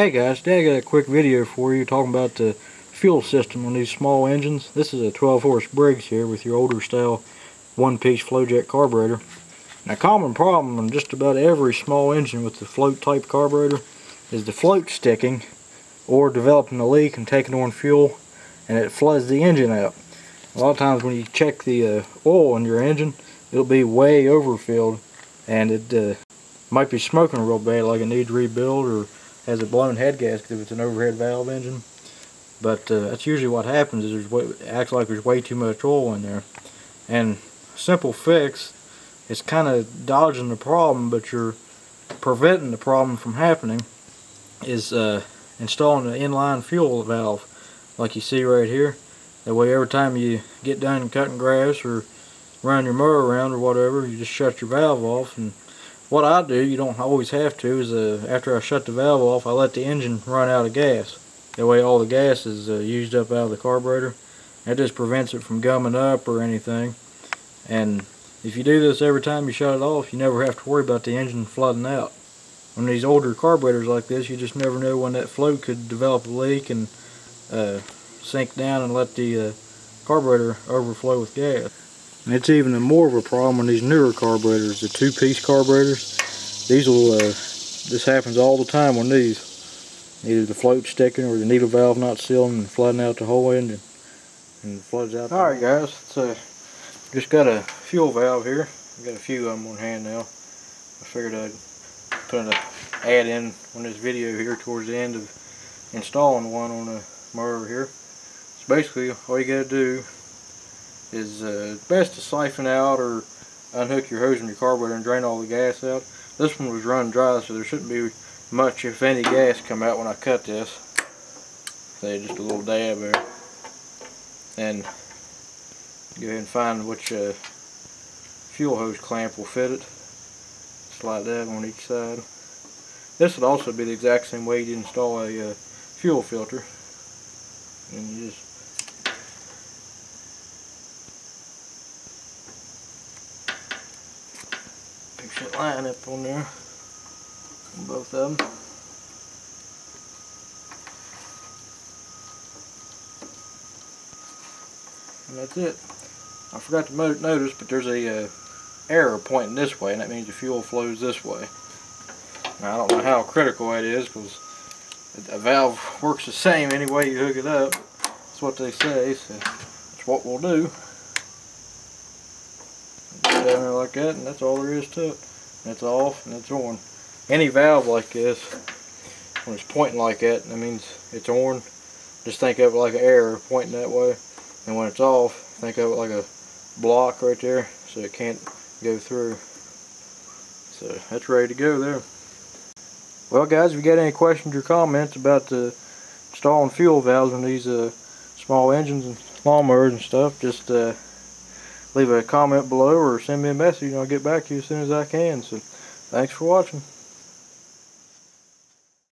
Hey guys, today I got a quick video for you talking about the fuel system on these small engines. This is a 12 horse Briggs here with your older style one piece Flo-Jet carburetor. Now common problem on just about every small engine with the float type carburetor is the float sticking or developing a leak and taking on fuel and it floods the engine out. A lot of times when you check the uh, oil in your engine it'll be way overfilled and it uh, might be smoking real bad like it needs rebuild or has a blown head gasket if it's an overhead valve engine. But uh, that's usually what happens is there's way, acts like there's way too much oil in there. And simple fix is kind of dodging the problem, but you're preventing the problem from happening is uh, installing an inline fuel valve like you see right here. That way every time you get done cutting grass or run your mower around or whatever, you just shut your valve off and what I do, you don't always have to, is uh, after I shut the valve off, I let the engine run out of gas. That way all the gas is uh, used up out of the carburetor. That just prevents it from gumming up or anything. And if you do this every time you shut it off, you never have to worry about the engine flooding out. On these older carburetors like this, you just never know when that float could develop a leak and uh, sink down and let the uh, carburetor overflow with gas. And it's even more of a problem on these newer carburetors, the two-piece carburetors. These will, uh, this happens all the time on these. Either the float sticking or the needle valve not sealing and flooding out the whole engine. And floods out. Alright guys, so just got a fuel valve here. I got a few of them on hand now. I figured I'd put an ad in on this video here towards the end of installing one on the mower here. So basically all you gotta do is uh, best to siphon out or unhook your hose from your carburetor and drain all the gas out. This one was run dry so there shouldn't be much if any gas come out when I cut this. Say just a little dab there. And go ahead and find which uh, fuel hose clamp will fit it. Slide that on each side. This would also be the exact same way you install a uh, fuel filter. And you just that line up on there on both of them. And that's it. I forgot to notice, but there's a uh, arrow pointing this way, and that means the fuel flows this way. Now, I don't know how critical that is, because a valve works the same any way you hook it up. That's what they say, so that's what we'll do. Down there like that, and that's all there is to it. It's off and it's on. Any valve like this, when it's pointing like that, that means it's on. Just think of it like an arrow pointing that way. And when it's off, think of it like a block right there so it can't go through. So that's ready to go there. Well guys, if you got any questions or comments about the installing fuel valves on these uh, small engines and lawnmowers and stuff, just uh, leave a comment below or send me a message and I'll get back to you as soon as I can. So thanks for watching.